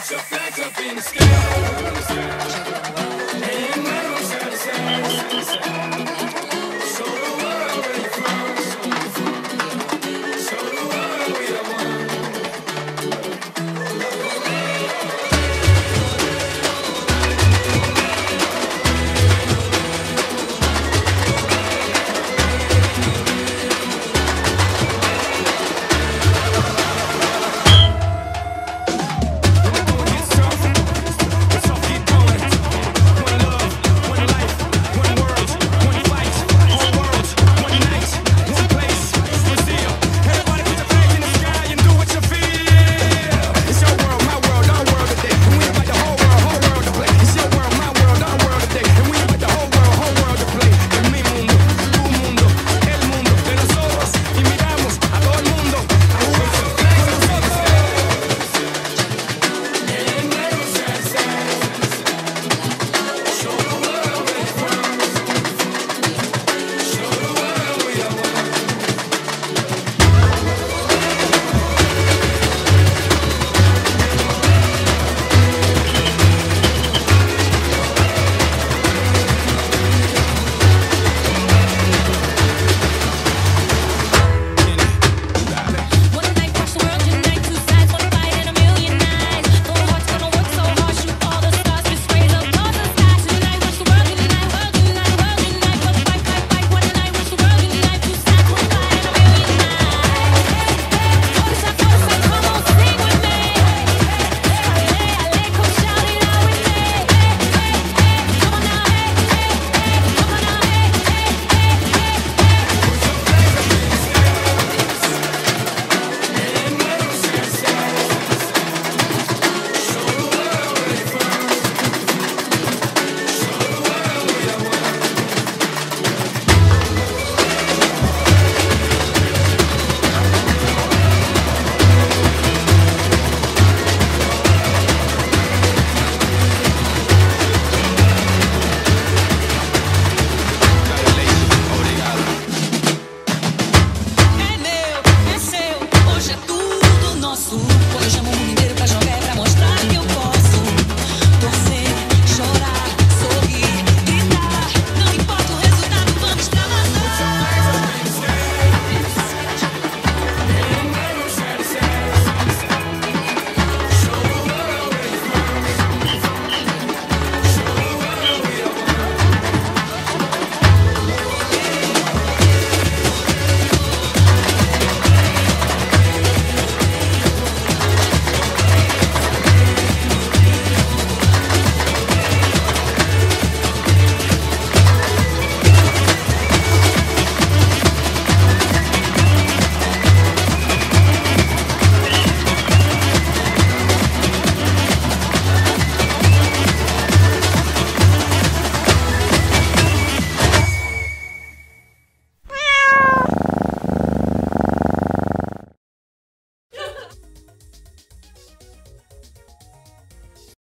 Put your flags up in the sky.